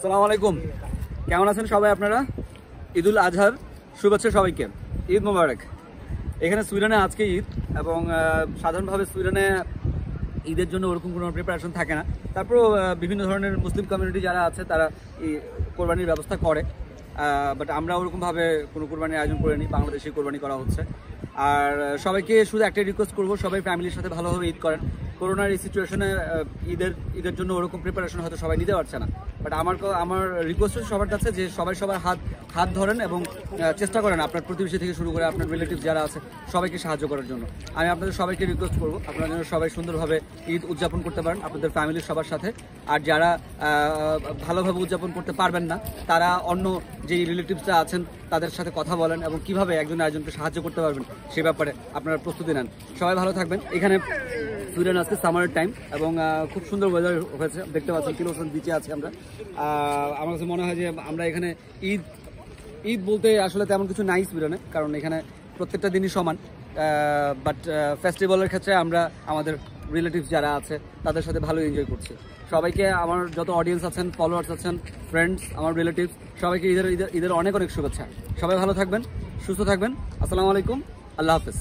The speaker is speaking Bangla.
সালাম আলাইকুম। কেমন আছেন সবাই আপনারা? ঈদুল আজহার শুভেচ্ছা সবাইকে। ঈদ মোবারক। এখানে সুইডেনে আজকে ঈদ এবং সাধারণভাবে সুইডেনে ঈদের জন্য ওরকম কোনো প্রিপারেশন থাকে না। তারপরেও বিভিন্ন ধরনের মুসলিম কমিউনিটি যারা আছে, তারা কোরবানির ব্যবস্থা করে। বাট আমরা ওরকমভাবে কোনো কোরবানির আয়োজন করিনি, বাংলাদেশে কোরবানি করা হচ্ছে। আর সবাইকে শুধু একটাই রিকোয়েস্ট করব, সবাই ফ্যামিলির সাথে ভালোভাবে ঈদ করেন। করোনার এই সিচুয়েশনে ঈদের ঈদের জন্য ওরকম প্রিপারেশন হয়তো সবাই নিতে পারছে না। বাট আমার আমার রিকোয়েস্ট হচ্ছে সবার কাছে যে সবাই সবার হাত হাত ধরেন এবং চেষ্টা করেন আপনার প্রতিবেশী থেকে শুরু করে আপনার রিলেটিভ যারা আছে, সবাইকে সাহায্য করার জন্য। আমি আপনাদের সবাইকে রিকোয়েস্ট করব, আপনারা যেন সবাই সুন্দরভাবে ঈদ উদযাপন করতে পারেন আপনাদের ফ্যামিলির সবার সাথে। আর যারা ভালোভাবে উদযাপন করতে পারবেন না, তারা অন্য যেই রিলেটিভসরা আছেন, তাদের সাথে কথা বলেন এবং কীভাবে একজন আরেকজনকে সাহায্য করতে পারবেন, সে ব্যাপারে আপনারা প্রস্তুতি নেন। সবাই ভালো থাকবেন। এখানে সুইডেন আজকে সামারের টাইম এবং খুব সুন্দর ওয়েদার হয়েছে। দেখতে পাচ্ছেন কিলোসন বিচে আছি আমরা। আমার কাছে মনে হয় যে আমরা এখানে ঈদ ঈদ বলতে আসলে তেমন কিছু নাই সুইডেনে কারণ এখানে প্রত্যেকটা দিনই সমান। বাট ফেস্টিভ্যালের ক্ষেত্রে আমরা আমাদের রিলেটিভস যারা আছে, তাদের সাথে ভালো এনজয় করছি। সবাইকে আমার যত অডিয়েন্স আছেন ফলোয়ার্স আছেন ফ্রেন্ডস আমার রিলেটিভস সবাইকে ঈদের ঈদের ঈদের অনেক অনেক শুভেচ্ছা। সবাই ভালো থাকবেন, সুস্থ থাকবেন। আসসালামু আলাইকুম, আল্লাহ হাফেজ।